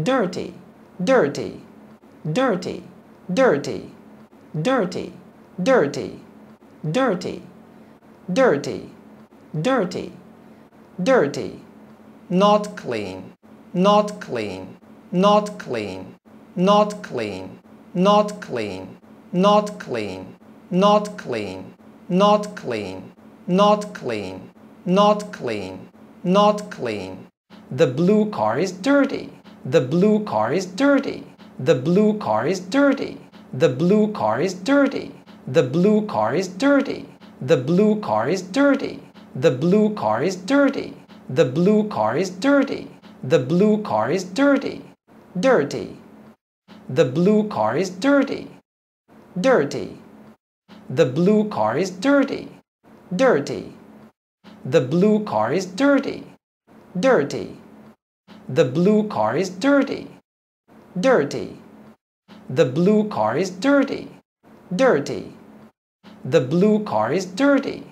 dirty, dirty, dirty, dirty, dirty, dirty, dirty, dirty, dirty, dirty, not clean, not clean, not clean, not clean, not clean, not clean, not clean, not clean, not clean, not clean, not clean. The blue car is dirty. The blue car is dirty. The blue car is dirty. The blue car is dirty. The blue car is dirty. The blue car is dirty. The blue car is dirty. The blue car is dirty. The blue car is dirty. Dirty. The blue car is dirty. Dirty. The blue car is dirty. Dirty. The blue car is dirty. Dirty. The blue car is dirty. Dirty. The blue car is dirty. Dirty. The blue car is dirty.